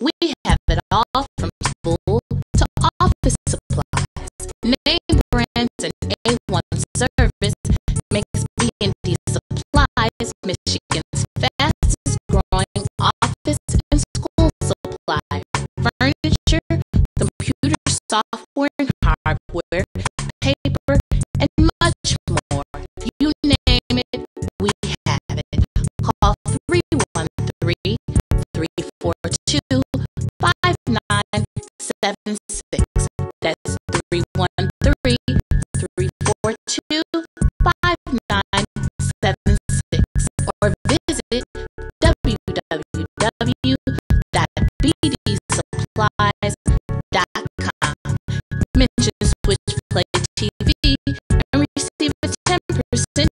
We have it all from school to office supplies. Name brands and A1 service makes B&D Supplies Michigan's fastest growing office and school supply, furniture, computer software and hardware, paper, and much more. You name it, we have it. Call 313 342 5976. That's 313 342 5976. Or visit www.bdsupplies.com. Mention Switchplay TV and receive a 10%